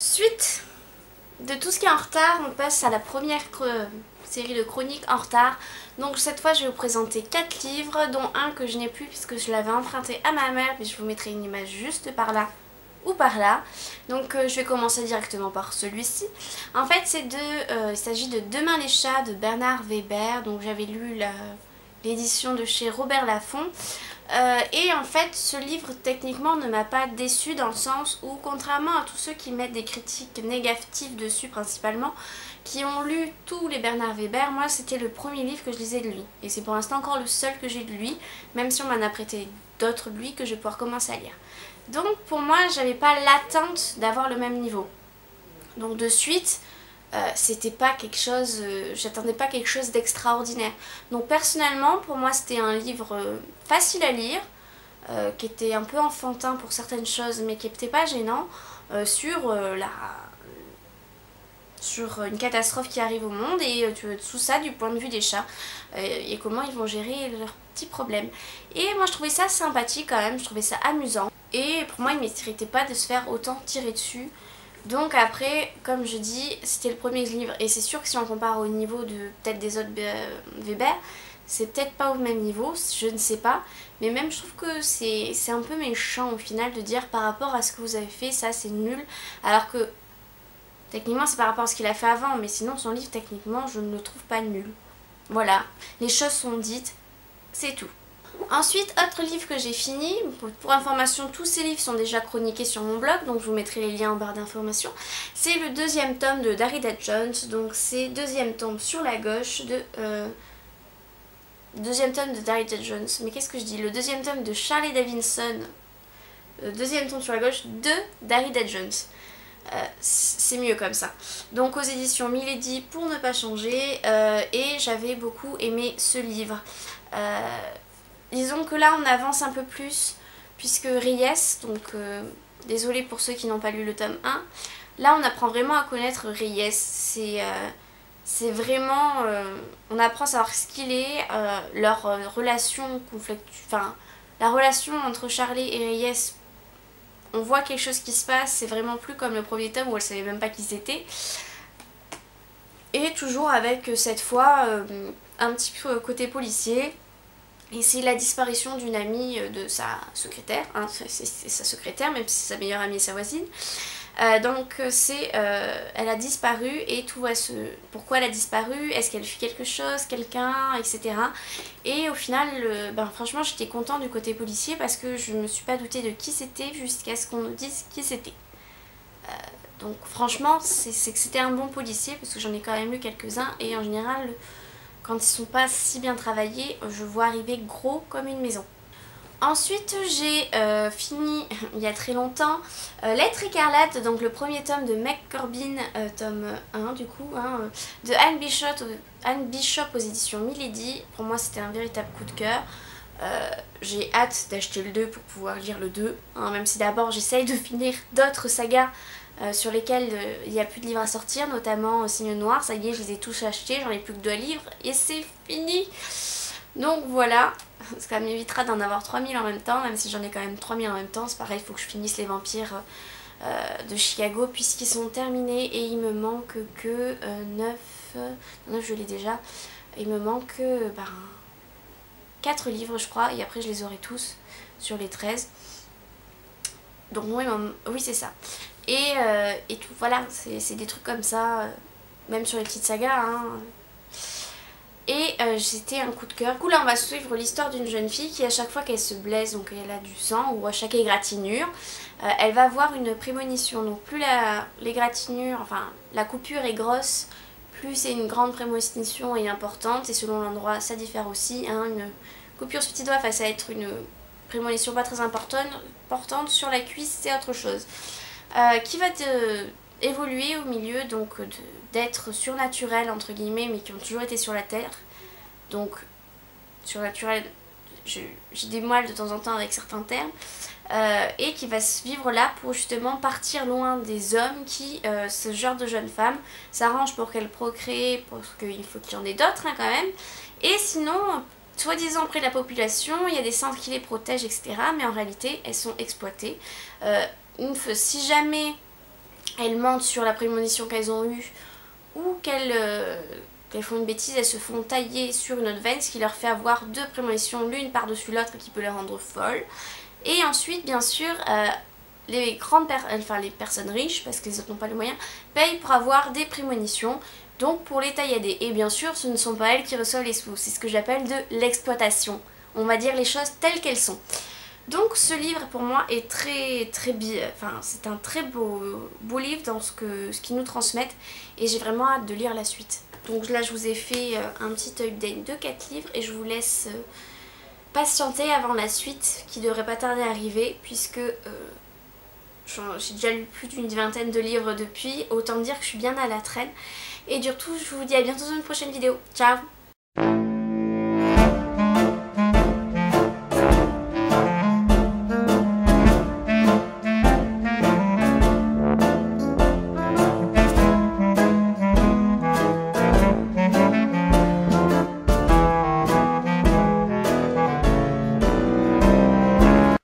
Suite de tout ce qui est en retard, on passe à la première série de chroniques en retard. Donc cette fois je vais vous présenter 4 livres, dont un que je n'ai plus puisque je l'avais emprunté à ma mère, mais je vous mettrai une image juste par là ou par là. Donc euh, je vais commencer directement par celui-ci. En fait c'est de, euh, il s'agit de Demain les chats de Bernard Weber. Donc j'avais lu l'édition de chez Robert Laffont. Euh, et en fait, ce livre techniquement ne m'a pas déçu dans le sens où, contrairement à tous ceux qui mettent des critiques négatives dessus principalement, qui ont lu tous les Bernard Weber, moi c'était le premier livre que je lisais de lui. Et c'est pour l'instant encore le seul que j'ai de lui, même si on m'en a prêté d'autres de lui que je vais pouvoir commencer à lire. Donc pour moi, j'avais pas l'attente d'avoir le même niveau. Donc de suite, euh, c'était pas quelque chose, euh, j'attendais pas quelque chose d'extraordinaire. Donc personnellement, pour moi, c'était un livre euh, facile à lire, qui était un peu enfantin pour certaines choses, mais qui n'était pas gênant, sur la sur une catastrophe qui arrive au monde et tout ça du point de vue des chats et comment ils vont gérer leurs petits problèmes. Et moi je trouvais ça sympathique quand même, je trouvais ça amusant et pour moi il ne pas de se faire autant tirer dessus donc après, comme je dis, c'était le premier livre et c'est sûr que si on compare au niveau de peut-être des autres Weber, c'est peut-être pas au même niveau, je ne sais pas. Mais même je trouve que c'est un peu méchant au final de dire par rapport à ce que vous avez fait, ça c'est nul. Alors que techniquement c'est par rapport à ce qu'il a fait avant, mais sinon son livre techniquement je ne le trouve pas nul. Voilà, les choses sont dites, c'est tout. Ensuite, autre livre que j'ai fini, pour, information, tous ces livres sont déjà chroniqués sur mon blog, donc je vous mettrai les liens en barre d'informations. C'est le deuxième tome de Darida Jones, donc c'est deuxième tome sur la gauche de... Euh, deuxième tome de Darida Jones, mais qu'est-ce que je dis? Le deuxième tome de Charlie Davidson, le deuxième tome sur la gauche de Darida Jones. Euh, c'est mieux comme ça. Donc aux éditions Milady pour ne pas changer, euh, et j'avais beaucoup aimé ce livre. Disons que là on avance un peu plus puisque Reyes, donc euh, désolé pour ceux qui n'ont pas lu le tome 1, là on apprend vraiment à connaître Reyes. C'est euh, vraiment, euh, on apprend à savoir ce qu'il est, leur relation enfin la relation entre Charlie et Reyes, on voit quelque chose qui se passe, c'est vraiment plus comme le premier tome où elle savait même pas qui c'était. Et toujours avec cette fois un petit peu côté policier, et c'est la disparition d'une amie euh, de sa secrétaire, hein, c'est sa secrétaire, même si c'est sa meilleure amie et sa voisine. Euh, donc euh, c'est, elle a disparu et tout va se... Pourquoi elle a disparu? Est-ce qu'elle fait quelque chose Quelqu'un Etc. Et au final, ben, franchement j'étais contente du côté policier parce que je ne me suis pas doutée de qui c'était jusqu'à ce qu'on nous dise qui c'était. donc franchement c'est que c'était un bon policier parce que j'en ai quand même eu quelques-uns et en général quand ils sont pas si bien travaillés, je vois arriver gros comme une maison. Ensuite, j'ai euh, fini, il y a très longtemps, euh, Lettre écarlate, donc le premier tome de Meg Corbin, euh, tome 1 du coup, hein, de Anne Bishop, Anne Bishop aux éditions Milady. Pour moi, c'était un véritable coup de cœur. j'ai hâte d'acheter le 2 pour pouvoir lire le 2, hein, même si d'abord j'essaye de finir d'autres sagas euh, sur lesquels euh, il n'y a plus de livres à sortir, notamment euh, Signe Noir. Ça y est, je les ai tous achetés, j'en ai plus que deux livres et c'est fini. Donc voilà, ça m'évitera d'en avoir 3000 en même temps, même si j'en ai quand même 3000 en même temps. C'est pareil, il faut que je finisse les vampires de Chicago puisqu'ils sont terminés et il me manque que 9, 9 je l'ai déjà, il me manque ben, 4 livres je crois et après je les aurai tous sur les 13. Donc oui, c'est ça. Euh, et, tout, voilà, c'est des trucs comme ça, euh, même sur les petites sagas. Hein. Et euh, c'était un coup de cœur. Du coup là on va suivre l'histoire d'une jeune fille qui à chaque fois qu'elle se blesse, donc elle a du sang, ou à chaque égratignure, elle va avoir une prémonition. Donc plus l'égratignure, enfin la coupure est grosse, plus c'est une grande prémonition et importante. Et selon l'endroit ça diffère aussi. Hein. une coupure sur petit doigt, ça va être une prémonition pas très importante, importante. Sur la cuisse c'est autre chose. Euh, qui va évoluer au milieu donc d'êtres surnaturels entre guillemets mais qui ont toujours été sur la terre donc surnaturel j'ai des moelles de temps en temps avec certains termes euh, et qui va se vivre là pour justement partir loin des hommes qui, euh, ce genre de jeune femme, s'arrange pour qu'elle procrée, parce qu'il faut qu'il y en ait d'autres hein, quand même. Et sinon, soi-disant près de la population, il y a des centres qui les protègent, etc. Mais en réalité, elles sont exploitées si jamais elles mentent sur la prémonition qu'elles ont eue ou qu'elles euh, font une bêtise, elles se font tailler sur une autre veine, ce qui leur fait avoir deux prémonitions l'une par-dessus l'autre qui peut les rendre folles. Et ensuite, bien sûr, euh, les grandes enfin les personnes riches, parce qu'elles n'ont pas les moyens, payent pour avoir des prémonitions, donc pour les taillader. Et bien sûr, ce ne sont pas elles qui reçoivent les sous, c'est ce que j'appelle de l'exploitation. On va dire les choses telles qu'elles sont. Donc ce livre pour moi est très très bien, enfin c'est un très beau, beau livre dans ce que ce qu'ils nous transmettent et j'ai vraiment hâte de lire la suite. Donc là je vous ai fait euh, un petit update de 4 livres et je vous laisse euh, patienter avant la suite qui devrait pas tarder à arriver puisque euh, j'ai déjà lu plus d'une vingtaine de livres depuis, autant dire que je suis bien à la traîne. Et du coup je vous dis à bientôt dans une prochaine vidéo. Ciao